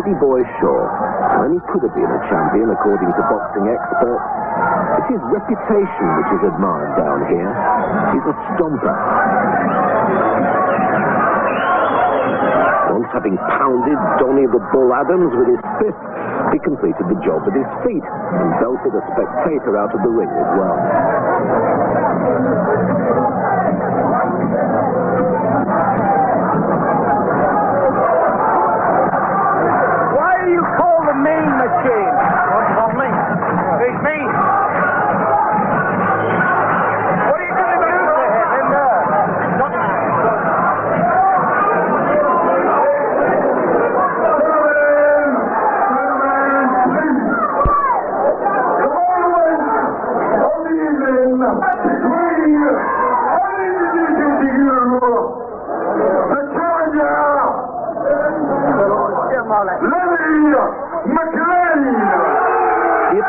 Pretty Boy Shaw, when he could have been a champion according to boxing experts, it's his reputation which is admired down here. He's a stomper. Having pounded Donny the Bull Adams with his fist, he completed the job with his feet and belted a spectator out of the ring as well.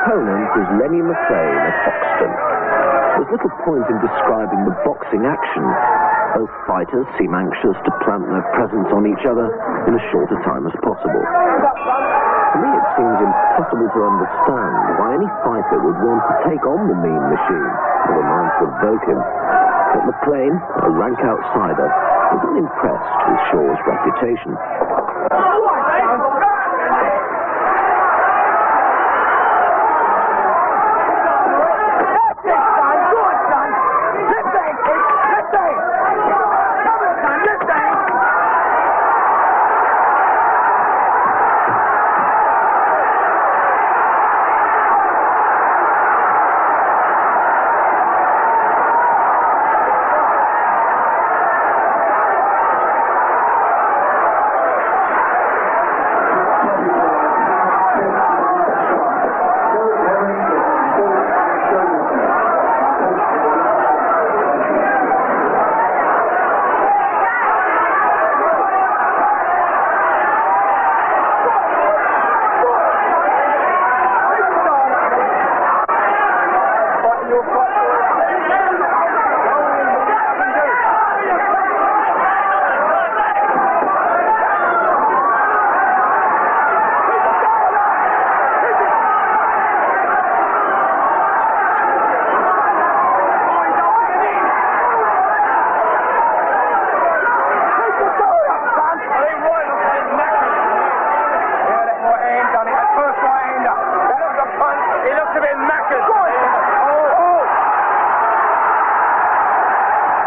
Opponent is Lenny McLean of Hoxton. There's little point in describing the boxing action. Both fighters seem anxious to plant their presence on each other in as short a time as possible. To me, it seems impossible to understand why any fighter would want to take on the mean machine, never mind provoke him. But McLean, a rank outsider, was unimpressed with Shaw's reputation.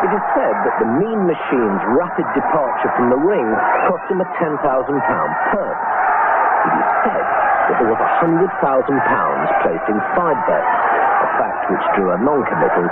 It is said that the Mean Machine's rapid departure from the ring cost him a £10,000 purse. It is said that there was £100,000 placed in side bets, a fact which drew a non-committal